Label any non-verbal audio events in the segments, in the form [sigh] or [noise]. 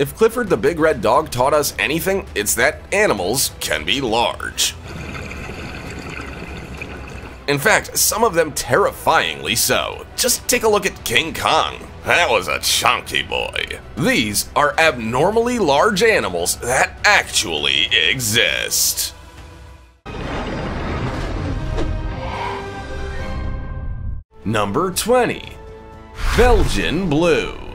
If Clifford the Big Red Dog taught us anything, it's that animals can be large. In fact, some of them terrifyingly so. Just take a look at King Kong. That was a chunky boy. These are abnormally large animals that actually exist. Number 20. Belgian Blue.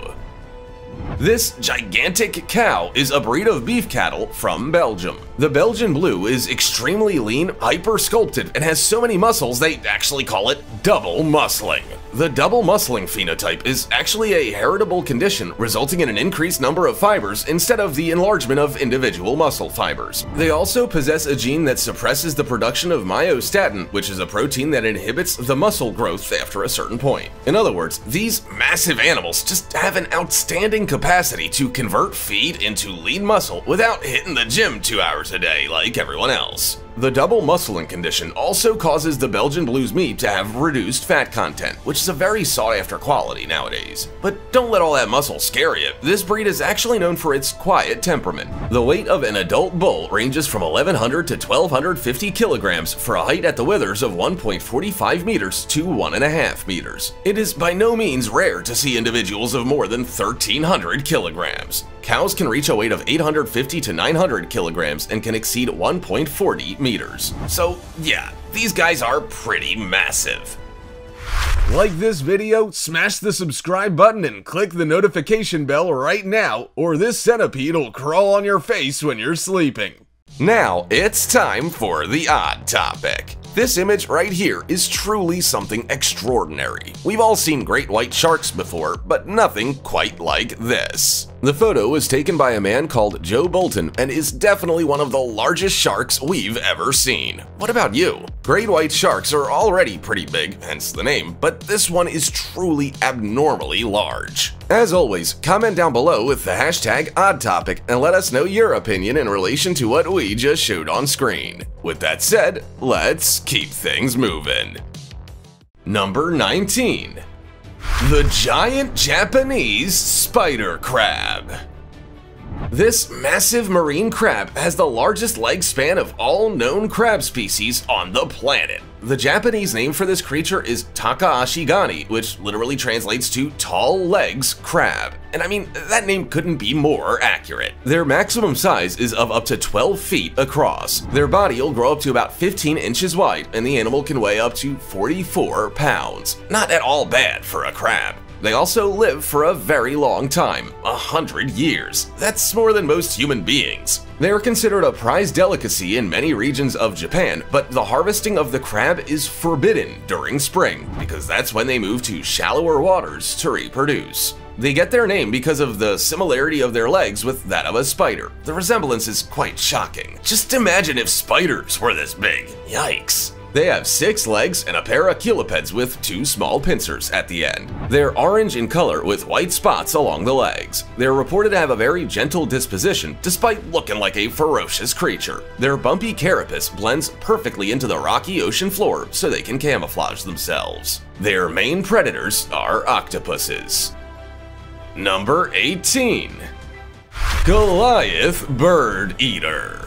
This gigantic cow is a breed of beef cattle from Belgium. The Belgian Blue is extremely lean, hyper-sculpted, and has so many muscles they actually call it double muscling. The double muscling phenotype is actually a heritable condition resulting in an increased number of fibers instead of the enlargement of individual muscle fibers. They also possess a gene that suppresses the production of myostatin, which is a protein that inhibits the muscle growth after a certain point. In other words, these massive animals just have an outstanding capacity to convert feed into lean muscle without hitting the gym two hours a day like everyone else. The double muscling condition also causes the Belgian Blues meat to have reduced fat content, which is a very sought after quality nowadays. But don't let all that muscle scare you, this breed is actually known for its quiet temperament. The weight of an adult bull ranges from 1100 to 1250 kilograms for a height at the withers of 1.45 meters to 1.5 meters. It is by no means rare to see individuals of more than 1300 kilograms. Cows can reach a weight of 850 to 900 kilograms and can exceed 1.40 meters. So yeah, these guys are pretty massive. Like this video, smash the subscribe button and click the notification bell right now, or this centipede will crawl on your face when you're sleeping. Now it's time for the odd topic. This image right here is truly something extraordinary. We've all seen great white sharks before, but nothing quite like this. The photo was taken by a man called Joe Bolton and is definitely one of the largest sharks we've ever seen. What about you? Great white sharks are already pretty big, hence the name, but this one is truly abnormally large. As always, comment down below with the hashtag OddTopic and let us know your opinion in relation to what we just showed on screen. With that said, let's keep things moving. Number 19. The giant Japanese spider crab. This massive marine crab has the largest leg span of all known crab species on the planet. The Japanese name for this creature is Takaashigani, which literally translates to tall legs crab. And I mean, that name couldn't be more accurate. Their maximum size is of up to 12 feet across. Their body will grow up to about 15 inches wide, and the animal can weigh up to 44 pounds. Not at all bad for a crab. They also live for a very long time, a hundred years. That's more than most human beings. They are considered a prized delicacy in many regions of Japan, but the harvesting of the crab is forbidden during spring, because that's when they move to shallower waters to reproduce. They get their name because of the similarity of their legs with that of a spider. The resemblance is quite shocking. Just imagine if spiders were this big. Yikes. They have six legs and a pair of chelipeds with two small pincers at the end. They're orange in color with white spots along the legs. They're reported to have a very gentle disposition despite looking like a ferocious creature. Their bumpy carapace blends perfectly into the rocky ocean floor so they can camouflage themselves. Their main predators are octopuses. Number 18. Goliath Bird Eater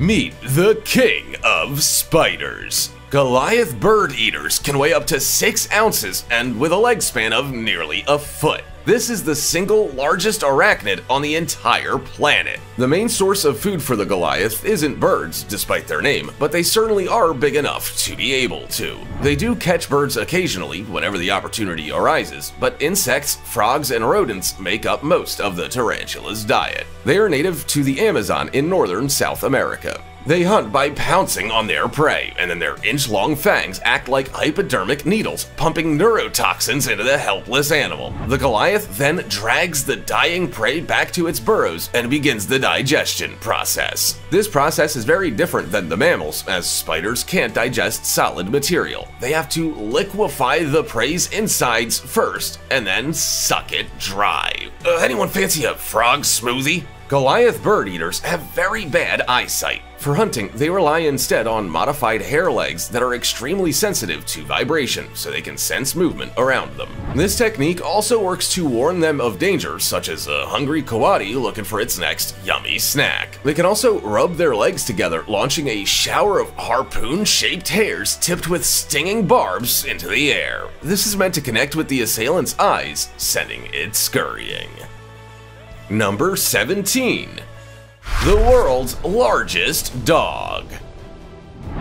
Meet the king of spiders. Goliath bird eaters can weigh up to 6 ounces and with a leg span of nearly a foot. This is the single largest arachnid on the entire planet. The main source of food for the Goliath isn't birds, despite their name, but they certainly are big enough to be able to. They do catch birds occasionally, whenever the opportunity arises, but insects, frogs, and rodents make up most of the tarantula's diet. They are native to the Amazon in northern South America. They hunt by pouncing on their prey, and then their inch-long fangs act like hypodermic needles, pumping neurotoxins into the helpless animal. The Goliath then drags the dying prey back to its burrows and begins the digestion process. This process is very different than the mammals, as spiders can't digest solid material. They have to liquefy the prey's insides first, and then suck it dry. Uh, anyone fancy a frog smoothie? Goliath bird eaters have very bad eyesight. For hunting, they rely instead on modified hair legs that are extremely sensitive to vibration so they can sense movement around them. This technique also works to warn them of danger, such as a hungry coati looking for its next yummy snack. They can also rub their legs together, launching a shower of harpoon-shaped hairs tipped with stinging barbs into the air. This is meant to connect with the assailant's eyes, sending it scurrying. Number 17. The world's largest dog.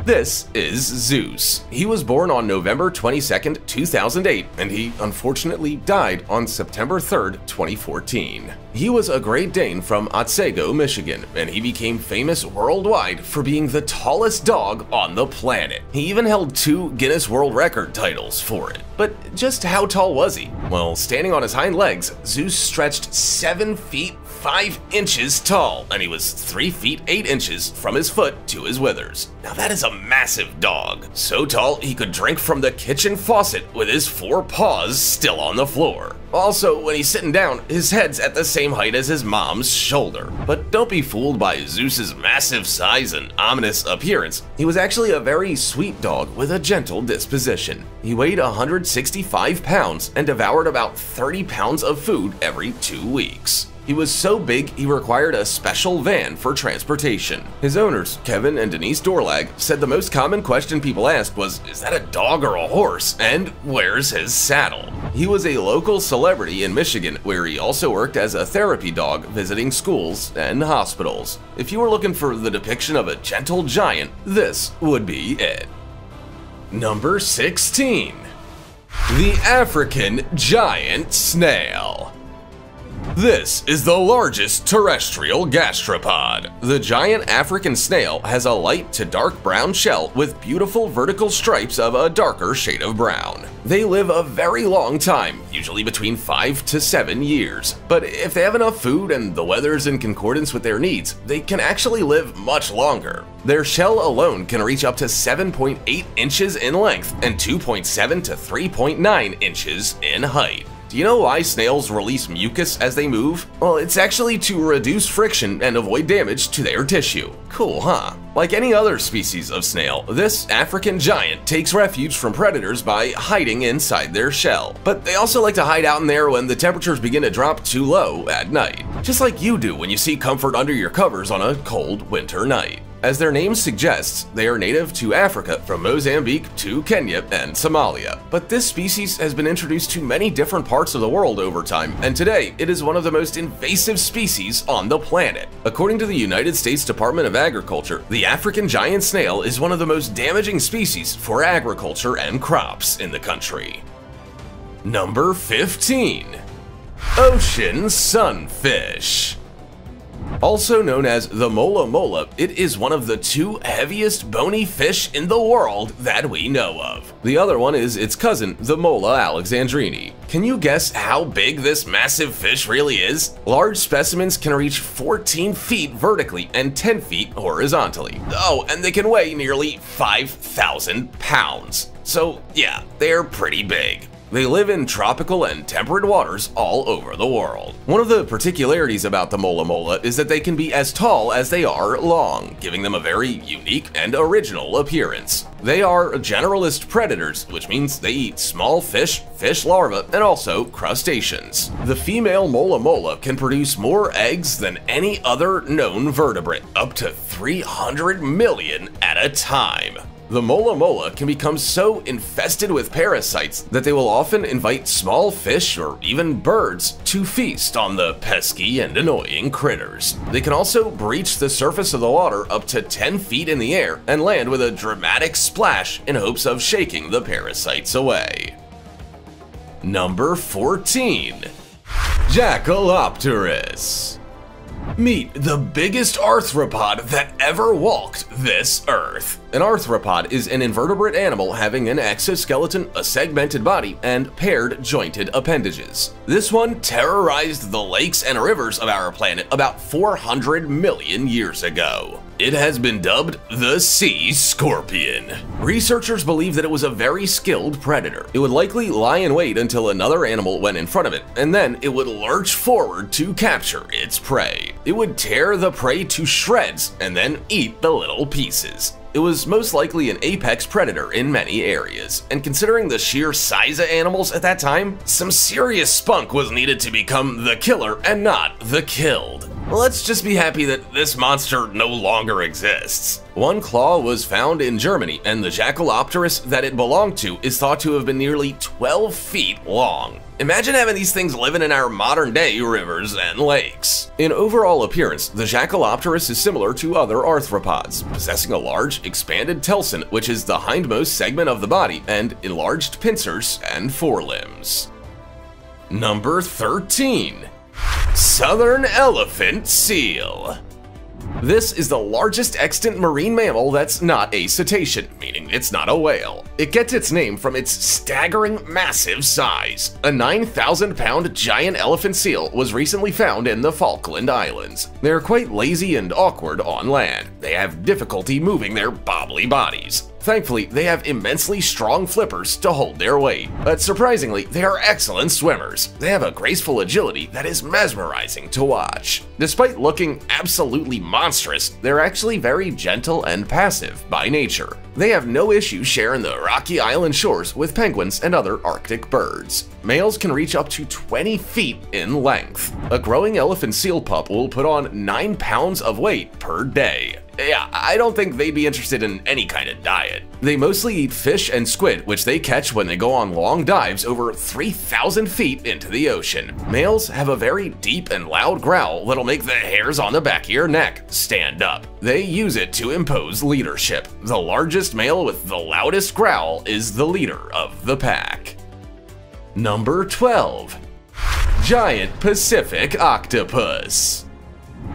This is Zeus. He was born on November 22, 2008, and he unfortunately died on September 3, 2014. He was a Great Dane from Otsego, Michigan, and he became famous worldwide for being the tallest dog on the planet. He even held two Guinness World Record titles for it. But just how tall was he? Well, standing on his hind legs, Zeus stretched 7 feet 5 inches tall, and he was 3 feet 8 inches from his foot to his withers. Now that is a massive dog. So tall he could drink from the kitchen faucet with his four paws still on the floor. Also, when he's sitting down, his head's at the same height as his mom's shoulder. But don't be fooled by Zeus's massive size and ominous appearance. He was actually a very sweet dog with a gentle disposition. He weighed 165 pounds and devoured about 30 pounds of food every two weeks. He was so big he required a special van for transportation. His owners, Kevin and Denise Doorlag, said the most common question people asked was, is that a dog or a horse? And where's his saddle? He was a local celebrity in Michigan where he also worked as a therapy dog visiting schools and hospitals. If you were looking for the depiction of a gentle giant, this would be it. Number 16. The African Giant Snail. This is the largest terrestrial gastropod. The giant African snail has a light to dark brown shell with beautiful vertical stripes of a darker shade of brown. They live a very long time, usually between 5 to 7 years. But if they have enough food and the weather is in concordance with their needs, they can actually live much longer. Their shell alone can reach up to 7.8 inches in length and 2.7 to 3.9 inches in height. Do you know why snails release mucus as they move? Well, it's actually to reduce friction and avoid damage to their tissue. Cool, huh? Like any other species of snail, this African giant takes refuge from predators by hiding inside their shell. But they also like to hide out in there when the temperatures begin to drop too low at night. Just like you do when you seek comfort under your covers on a cold winter night. As their name suggests, they are native to Africa from Mozambique to Kenya and Somalia. But this species has been introduced to many different parts of the world over time, and today it is one of the most invasive species on the planet. According to the United States Department of Agriculture, the African giant snail is one of the most damaging species for agriculture and crops in the country. Number 15. Ocean Sunfish also known as the mola mola, it is one of the two heaviest bony fish in the world that we know of. The other one is its cousin, the mola alexandrini. Can you guess how big this massive fish really is? Large specimens can reach 14 feet vertically and 10 feet horizontally. Oh, and they can weigh nearly 5,000 pounds. So yeah, they're pretty big. They live in tropical and temperate waters all over the world. One of the particularities about the mola mola is that they can be as tall as they are long, giving them a very unique and original appearance. They are generalist predators, which means they eat small fish, fish larvae, and also crustaceans. The female mola mola can produce more eggs than any other known vertebrate, up to 300 million at a time. The mola mola can become so infested with parasites that they will often invite small fish or even birds to feast on the pesky and annoying critters. They can also breach the surface of the water up to 10 feet in the air and land with a dramatic splash in hopes of shaking the parasites away. Number 14. Jaekelopterus Meet the biggest arthropod that ever walked this earth. An arthropod is an invertebrate animal having an exoskeleton, a segmented body, and paired jointed appendages. This one terrorized the lakes and rivers of our planet about 400 million years ago. It has been dubbed the sea scorpion. Researchers believe that it was a very skilled predator. It would likely lie in wait until another animal went in front of it, and then it would lurch forward to capture its prey. It would tear the prey to shreds and then eat the little pieces. It was most likely an apex predator in many areas, and considering the sheer size of animals at that time, some serious spunk was needed to become the killer and not the killed. Let's just be happy that this monster no longer exists. One claw was found in Germany, and the Jaekelopterus that it belonged to is thought to have been nearly 12 feet long. Imagine having these things living in our modern day rivers and lakes. In overall appearance, the Jaekelopterus is similar to other arthropods, possessing a large, expanded telson, which is the hindmost segment of the body, and enlarged pincers and forelimbs. Number 13. Southern Elephant Seal. This is the largest extant marine mammal that's not a cetacean, meaning it's not a whale. It gets its name from its staggering massive size. A 9,000 pound giant elephant seal was recently found in the Falkland Islands. They're quite lazy and awkward on land. They have difficulty moving their bobbly bodies. Thankfully, they have immensely strong flippers to hold their weight. But surprisingly, they are excellent swimmers. They have a graceful agility that is mesmerizing to watch. Despite looking absolutely monstrous, they're actually very gentle and passive by nature. They have no issue sharing the rocky island shores with penguins and other arctic birds. Males can reach up to 20 feet in length. A growing elephant seal pup will put on 9 pounds of weight per day. Yeah, I don't think they'd be interested in any kind of diet. They mostly eat fish and squid, which they catch when they go on long dives over 3,000 feet into the ocean. Males have a very deep and loud growl that'll make the hairs on the back of your neck stand up. They use it to impose leadership. The largest male with the loudest growl is the leader of the pack. Number 12. Giant Pacific Octopus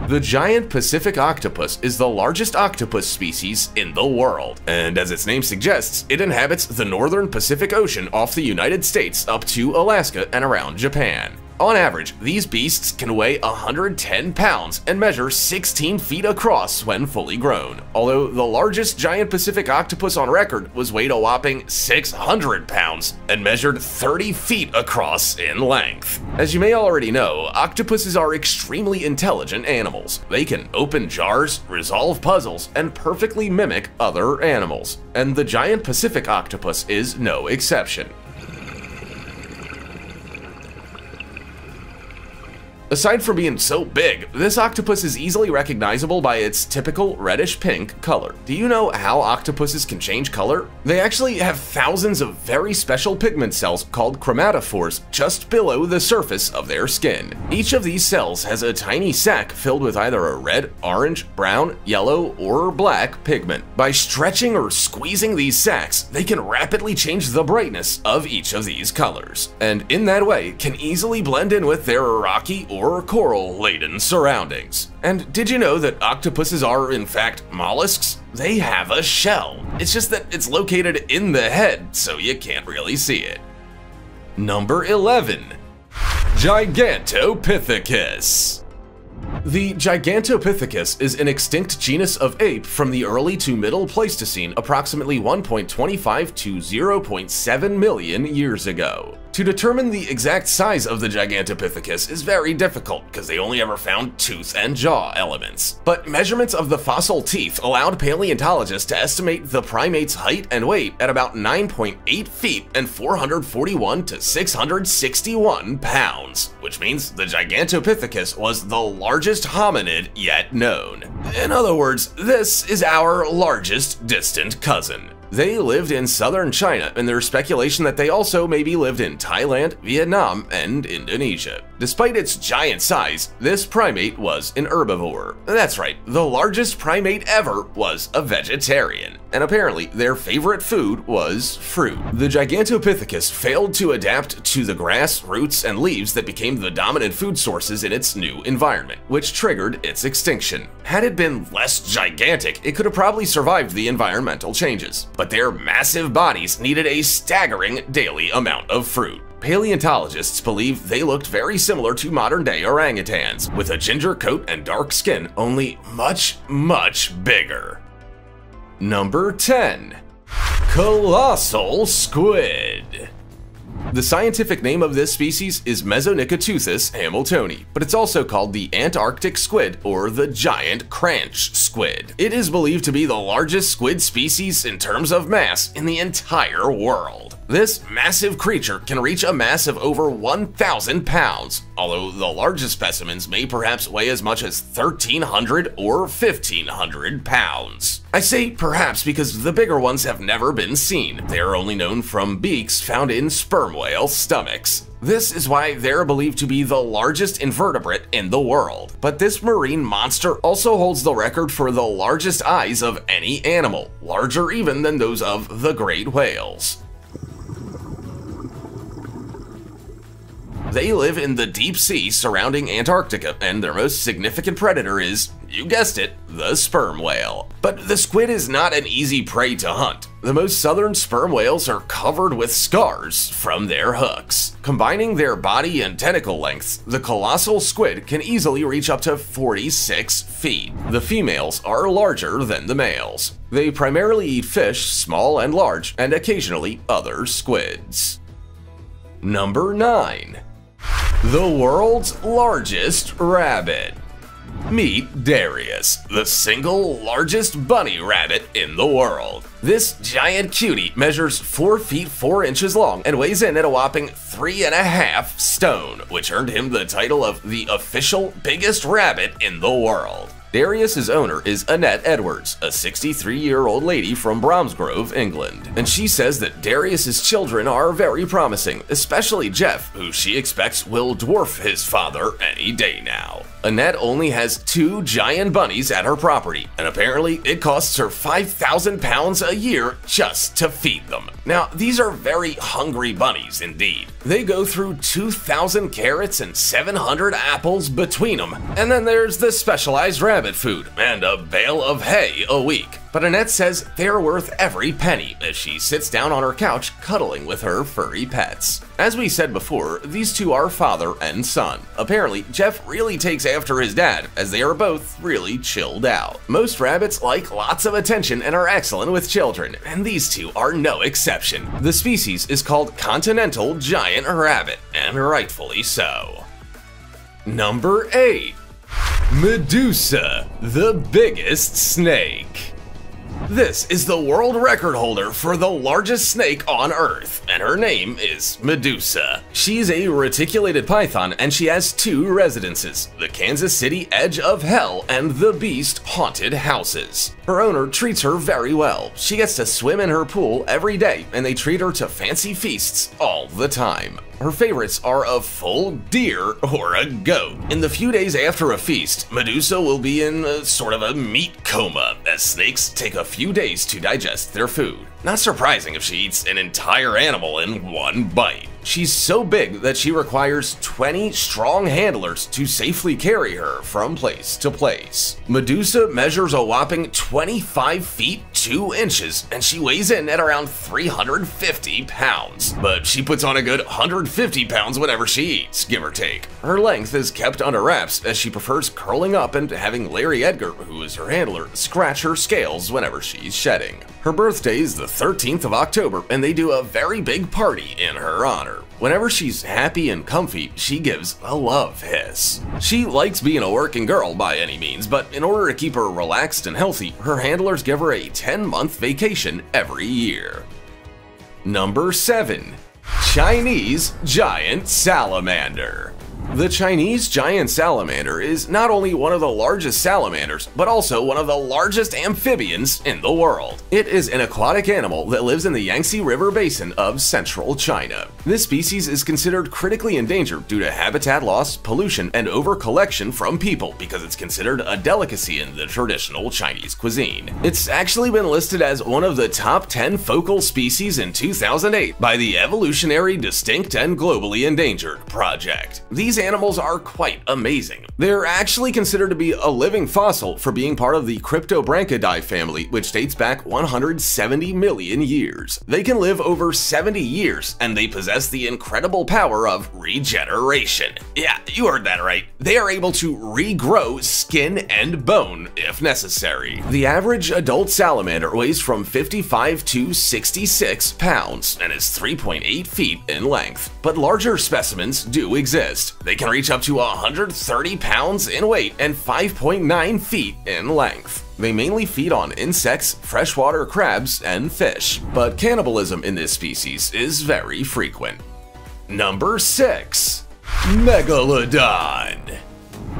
the giant Pacific octopus is the largest octopus species in the world, and as its name suggests, it inhabits the northern Pacific Ocean off the United States up to Alaska and around Japan. On average, these beasts can weigh 110 pounds and measure 16 feet across when fully grown, although the largest giant Pacific octopus on record was weighed a whopping 600 pounds and measured 30 feet across in length. As you may already know, octopuses are extremely intelligent animals. They can open jars, resolve puzzles, and perfectly mimic other animals, and the giant Pacific octopus is no exception. Aside from being so big, this octopus is easily recognizable by its typical reddish-pink color. Do you know how octopuses can change color? They actually have thousands of very special pigment cells called chromatophores just below the surface of their skin. Each of these cells has a tiny sac filled with either a red, orange, brown, yellow, or black pigment. By stretching or squeezing these sacs, they can rapidly change the brightness of each of these colors, and in that way can easily blend in with their rocky or coral-laden surroundings. And did you know that octopuses are, in fact, mollusks? They have a shell. It's just that it's located in the head, so you can't really see it. Number 11. Gigantopithecus the Gigantopithecus is an extinct genus of ape from the early to middle Pleistocene approximately 1.25 to 0.7 million years ago. To determine the exact size of the Gigantopithecus is very difficult because they only ever found tooth and jaw elements. But measurements of the fossil teeth allowed paleontologists to estimate the primate's height and weight at about 9.8 feet and 441 to 661 pounds, which means the Gigantopithecus was the largest hominid yet known. In other words, this is our largest distant cousin. They lived in southern China, and there's speculation that they also maybe lived in Thailand, Vietnam, and Indonesia. Despite its giant size, this primate was an herbivore. That's right, the largest primate ever was a vegetarian. and apparently their favorite food was fruit. The Gigantopithecus failed to adapt to the grass, roots, and leaves that became the dominant food sources in its new environment, which triggered its extinction. Had it been less gigantic, it could have probably survived the environmental changes, but their massive bodies needed a staggering daily amount of fruit. Paleontologists believe they looked very similar to modern-day orangutans, with a ginger coat and dark skin, only much, much bigger. Number 10. Colossal Squid the scientific name of this species is Mesonychoteuthis hamiltoni, but it's also called the Antarctic squid or the giant cranch squid. It is believed to be the largest squid species in terms of mass in the entire world. This massive creature can reach a mass of over 1,000 pounds, although the largest specimens may perhaps weigh as much as 1,300 or 1,500 pounds. I say perhaps because the bigger ones have never been seen. They are only known from beaks found in sperm whale stomachs. This is why they're believed to be the largest invertebrate in the world. But this marine monster also holds the record for the largest eyes of any animal, larger even than those of the great whales. They live in the deep sea surrounding Antarctica, and their most significant predator is, you guessed it, the sperm whale. But the squid is not an easy prey to hunt. The most southern sperm whales are covered with scars from their hooks. Combining their body and tentacle lengths, the colossal squid can easily reach up to 46 feet. The females are larger than the males. They primarily eat fish, small and large, and occasionally other squids. Number 9 the world's largest rabbit. Meet Darius, the single largest bunny rabbit in the world. This giant cutie measures 4 feet 4 inches long and weighs in at a whopping 3.5 stone, which earned him the title of the official biggest rabbit in the world. Darius's owner is Annette Edwards, a 63-year-old lady from Bromsgrove, England, and she says that Darius's children are very promising, especially Jeff, who she expects will dwarf his father any day now. Annette only has two giant bunnies at her property, and apparently it costs her 5,000 pounds a year just to feed them. Now, these are very hungry bunnies indeed. They go through 2,000 carrots and 700 apples between them, and then there's the specialized rabbit food and a bale of hay a week. But Annette says they're worth every penny as she sits down on her couch cuddling with her furry pets. As we said before, these two are father and son. Apparently, Jeff really takes after his dad, as they are both really chilled out. Most rabbits like lots of attention and are excellent with children, and these two are no exception. The species is called Continental Giant Rabbit, and rightfully so. Number 8. Medusa, the biggest snake. This is the world record holder for the largest snake on Earth, and her name is Medusa. She's a reticulated python, and she has two residences, the Kansas City Edge of Hell and the Beast Haunted Houses. Her owner treats her very well. She gets to swim in her pool every day, and they treat her to fancy feasts all the time. Her favorites are a full deer or a goat. In the few days after a feast, Medusa will be in a sort of a meat coma, as snakes take a few days to digest their food. Not surprising if she eats an entire animal in one bite. She's so big that she requires 20 strong handlers to safely carry her from place to place. Medusa measures a whopping 25 feet 2 inches and she weighs in at around 350 pounds. But she puts on a good 150 pounds whenever she eats, give or take. Her length is kept under wraps as she prefers curling up and having Larry Edgar, who is her handler, scratch her scales whenever she's shedding. Her birthday is the 13th of October and they do a very big party in her honor. Whenever she's happy and comfy, she gives a love hiss. She likes being a working girl by any means, but in order to keep her relaxed and healthy, her handlers give her a 10-month vacation every year. Number 7. Chinese Giant Salamander The Chinese giant salamander is not only one of the largest salamanders, but also one of the largest amphibians in the world. It is an aquatic animal that lives in the Yangtze River basin of central China. This species is considered critically endangered due to habitat loss, pollution, and overcollection from people because it's considered a delicacy in the traditional Chinese cuisine. It's actually been listed as one of the top 10 focal species in 2008 by the Evolutionary Distinct and Globally Endangered Project. These animals are quite amazing. They're actually considered to be a living fossil for being part of the Cryptobranchidae family, which dates back 170 million years. They can live over 70 years, and they possess the incredible power of regeneration. Yeah, you heard that right. They are able to regrow skin and bone if necessary. The average adult salamander weighs from 55 to 66 pounds and is 3.8 feet in length, but larger specimens do exist. They can reach up to 130 pounds in weight and 5.9 feet in length. They mainly feed on insects, freshwater crabs, and fish, but cannibalism in this species is very frequent. Number 6. Megalodon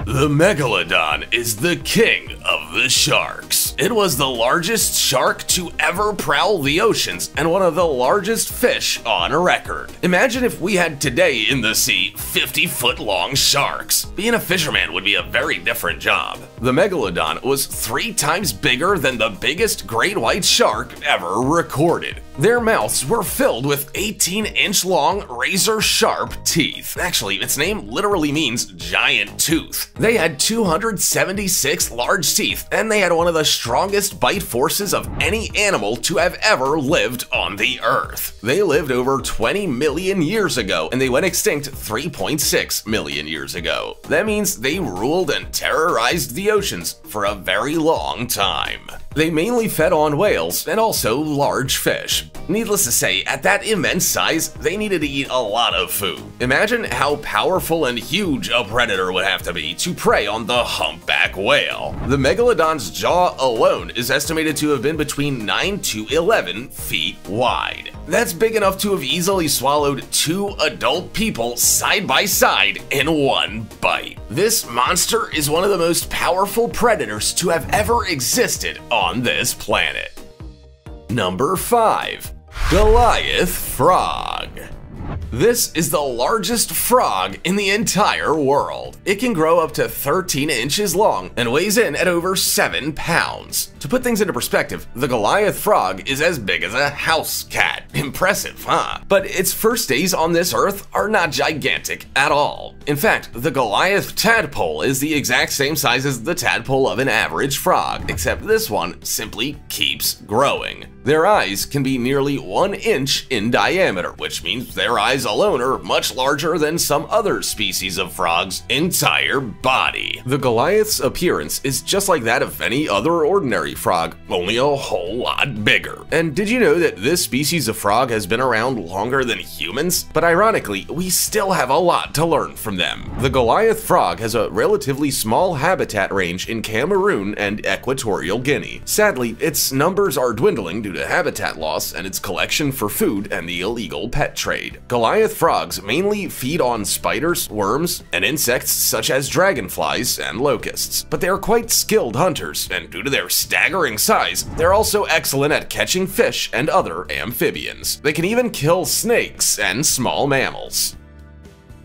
the Megalodon is the king of the sharks. It was the largest shark to ever prowl the oceans and one of the largest fish on record. Imagine if we had today in the sea 50 foot long sharks. Being a fisherman would be a very different job. The Megalodon was three times bigger than the biggest great white shark ever recorded. Their mouths were filled with 18 inch long, razor sharp teeth. Actually, its name literally means giant tooth. They had 276 large teeth, and they had one of the strongest bite forces of any animal to have ever lived on the earth. They lived over 20 million years ago, and they went extinct 3.6 million years ago. That means they ruled and terrorized the oceans for a very long time. They mainly fed on whales and also large fish. Needless to say, at that immense size, they needed to eat a lot of food. Imagine how powerful and huge a predator would have to be to prey on the humpback whale. The megalodon's jaw alone is estimated to have been between 9 to 11 feet wide. That's big enough to have easily swallowed two adult people side by side in one bite. This monster is one of the most powerful predators to have ever existed this planet. Number 5. Goliath Frog this is the largest frog in the entire world. It can grow up to 13 inches long and weighs in at over 7 pounds. To put things into perspective, the Goliath frog is as big as a house cat. [laughs] Impressive, huh? But its first days on this earth are not gigantic at all. In fact, the Goliath tadpole is the exact same size as the tadpole of an average frog, except this one simply keeps growing. Their eyes can be nearly one inch in diameter, which means their eyes alone are much larger than some other species of frog's entire body. The Goliath's appearance is just like that of any other ordinary frog, only a whole lot bigger. And did you know that this species of frog has been around longer than humans? But ironically, we still have a lot to learn from them. The Goliath frog has a relatively small habitat range in Cameroon and Equatorial Guinea. Sadly, its numbers are dwindling due to habitat loss and its collection for food and the illegal pet trade. Goliath frogs mainly feed on spiders, worms, and insects such as dragonflies and locusts, but they are quite skilled hunters, and due to their staggering size, they're also excellent at catching fish and other amphibians. They can even kill snakes and small mammals.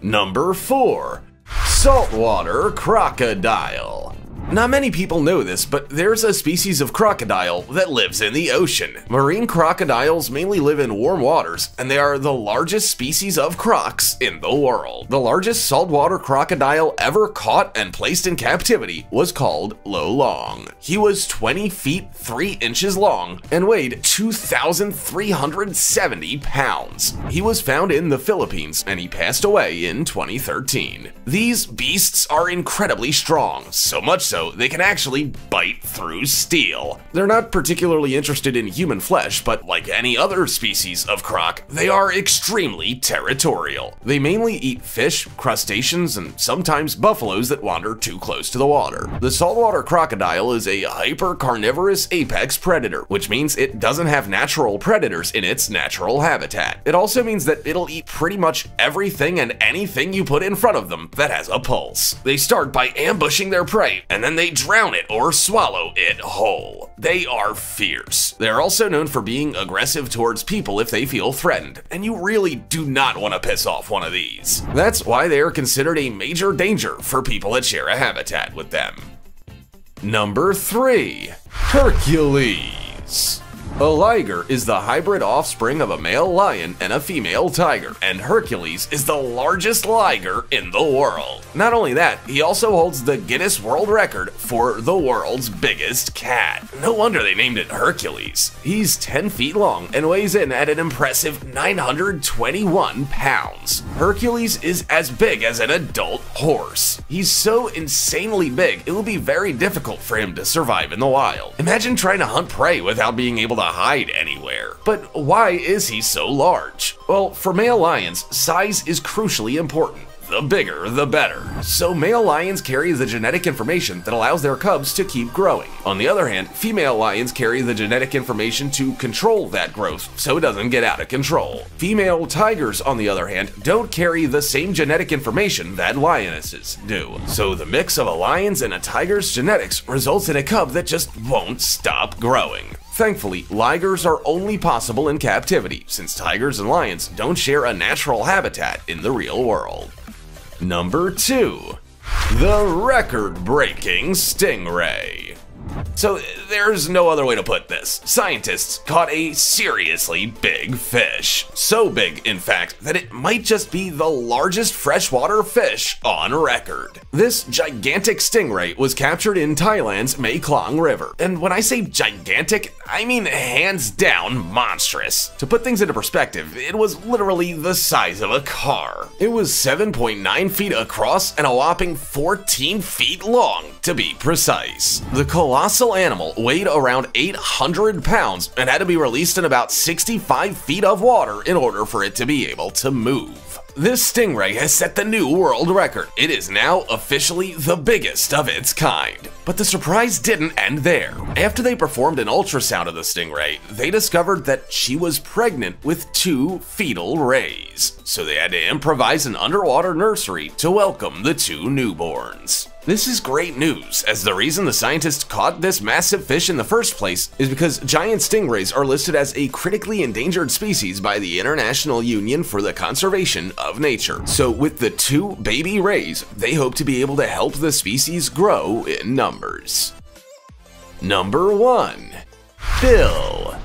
Number 4. Saltwater Crocodile not many people know this, but there's a species of crocodile that lives in the ocean. Marine crocodiles mainly live in warm waters, and they are the largest species of crocs in the world. The largest saltwater crocodile ever caught and placed in captivity was called Lolong. He was 20 feet 3 inches long and weighed 2,370 pounds. He was found in the Philippines, and he passed away in 2013. These beasts are incredibly strong, so much so they can actually bite through steel. They're not particularly interested in human flesh, but like any other species of croc, they are extremely territorial. They mainly eat fish, crustaceans, and sometimes buffaloes that wander too close to the water. The saltwater crocodile is a hyper-carnivorous apex predator, which means it doesn't have natural predators in its natural habitat. It also means that it'll eat pretty much everything and anything you put in front of them that has a pulse. They start by ambushing their prey, and then they drown it or swallow it whole. They are fierce. They're also known for being aggressive towards people if they feel threatened, and you really do not want to piss off one of these. That's why they are considered a major danger for people that share a habitat with them. Number 3. Hercules a liger is the hybrid offspring of a male lion and a female tiger, and Hercules is the largest liger in the world. Not only that, he also holds the Guinness World Record for the world's biggest cat. No wonder they named it Hercules. He's 10 feet long and weighs in at an impressive 921 pounds. Hercules is as big as an adult horse. He's so insanely big, it will be very difficult for him to survive in the wild. Imagine trying to hunt prey without being able to hide anywhere. But why is he so large? Well, for male lions, size is crucially important the bigger the better. So male lions carry the genetic information that allows their cubs to keep growing. On the other hand, female lions carry the genetic information to control that growth so it doesn't get out of control. Female tigers, on the other hand, don't carry the same genetic information that lionesses do. So the mix of a lion's and a tiger's genetics results in a cub that just won't stop growing. Thankfully, ligers are only possible in captivity, since tigers and lions don't share a natural habitat in the real world. Number 2. The record-breaking stingray. So there's no other way to put this. Scientists caught a seriously big fish. So big, in fact, that it might just be the largest freshwater fish on record. This gigantic stingray was captured in Thailand's Mekong River. And when I say gigantic, I mean hands down monstrous. To put things into perspective, it was literally the size of a car. It was 7.9 feet across and a whopping 14 feet long, to be precise. The colossal animal weighed around 800 pounds and had to be released in about 65 feet of water in order for it to be able to move. This stingray has set the new world record. It is now officially the biggest of its kind. But the surprise didn't end there. After they performed an ultrasound of the stingray, they discovered that she was pregnant with two fetal rays. So they had to improvise an underwater nursery to welcome the two newborns. This is great news, as the reason the scientists caught this massive fish in the first place is because giant stingrays are listed as a critically endangered species by the International Union for the Conservation of Nature. So with the two baby rays, they hope to be able to help the species grow in numbers. Number 1. Bill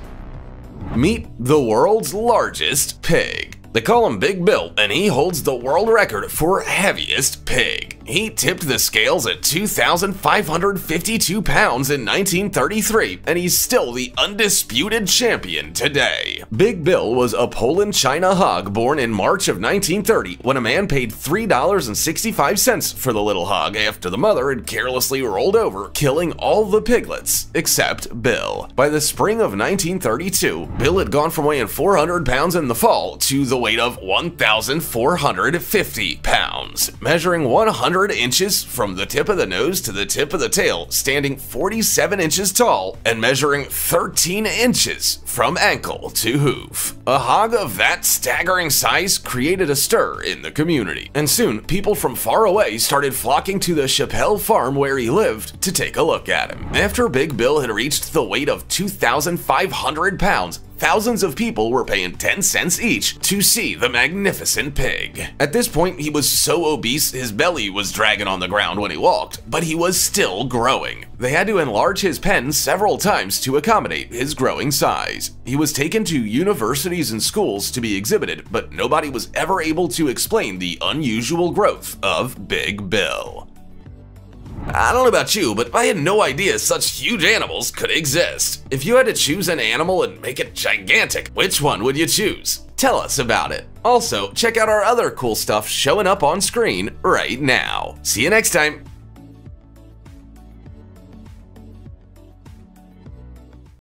Meet the world's largest pig. They call him Big Bill, and he holds the world record for heaviest pig. He tipped the scales at 2,552 pounds in 1933, and he's still the undisputed champion today. Big Bill was a Poland China hog born in March of 1930 when a man paid $3.65 for the little hog after the mother had carelessly rolled over, killing all the piglets except Bill. By the spring of 1932, Bill had gone from weighing 400 pounds in the fall to the weight of 1,450 pounds, measuring 100 100 inches from the tip of the nose to the tip of the tail, standing 47 inches tall and measuring 13 inches from ankle to hoof. A hog of that staggering size created a stir in the community, and soon people from far away started flocking to the Chappelle farm where he lived to take a look at him. After Big Bill had reached the weight of 2,500 pounds, Thousands of people were paying 10 cents each to see the magnificent pig. At this point, he was so obese his belly was dragging on the ground when he walked, but he was still growing. They had to enlarge his pen several times to accommodate his growing size. He was taken to universities and schools to be exhibited, but nobody was ever able to explain the unusual growth of Big Bill. I don't know about you, but I had no idea such huge animals could exist. If you had to choose an animal and make it gigantic, which one would you choose? Tell us about it. Also, check out our other cool stuff showing up on screen right now. See you next time.